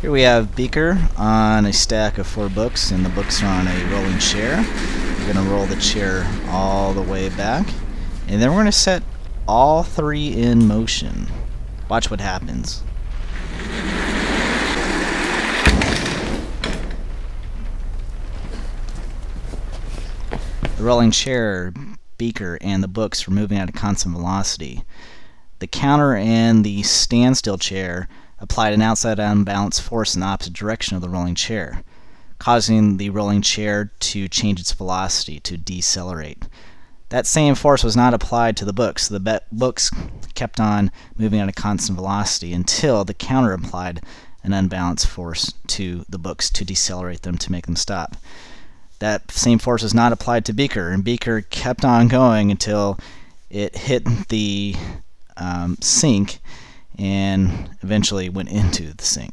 Here we have Beaker on a stack of four books, and the books are on a rolling chair. We're going to roll the chair all the way back, and then we're going to set all three in motion. Watch what happens. The rolling chair, beaker, and the books were moving at a constant velocity. The counter and the standstill chair applied an outside unbalanced force in the opposite direction of the rolling chair, causing the rolling chair to change its velocity, to decelerate. That same force was not applied to the books. so The books kept on moving at a constant velocity until the counter applied an unbalanced force to the books to decelerate them to make them stop. That same force was not applied to Beaker, and Beaker kept on going until it hit the um, sink and eventually went into the sink.